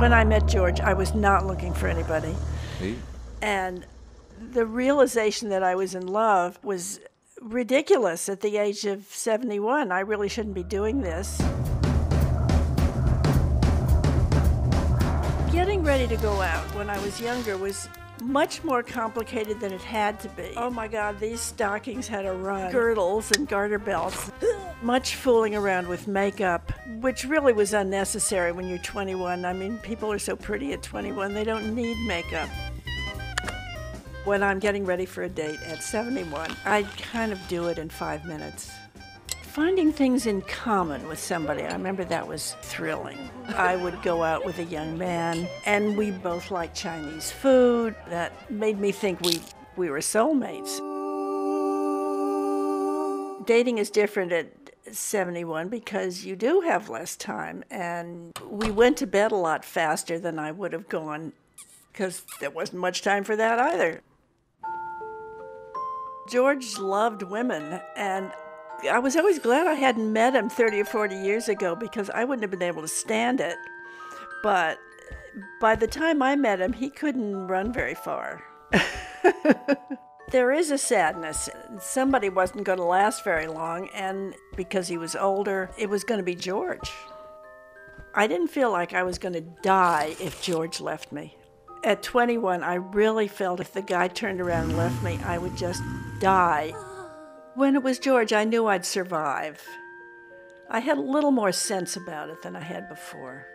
When I met George, I was not looking for anybody. Hey. And the realization that I was in love was ridiculous at the age of 71. I really shouldn't be doing this. Getting ready to go out when I was younger was much more complicated than it had to be. Oh my God, these stockings had a run. Girdles and garter belts. much fooling around with makeup, which really was unnecessary when you're 21. I mean, people are so pretty at 21, they don't need makeup. When I'm getting ready for a date at 71, I kind of do it in five minutes. Finding things in common with somebody, I remember that was thrilling. I would go out with a young man, and we both liked Chinese food. That made me think we, we were soulmates. Dating is different at 71 because you do have less time, and we went to bed a lot faster than I would have gone because there wasn't much time for that either. George loved women, and I was always glad I hadn't met him 30 or 40 years ago because I wouldn't have been able to stand it. But by the time I met him, he couldn't run very far. there is a sadness. Somebody wasn't going to last very long, and because he was older, it was going to be George. I didn't feel like I was going to die if George left me. At 21, I really felt if the guy turned around and left me, I would just die. When it was George, I knew I'd survive. I had a little more sense about it than I had before.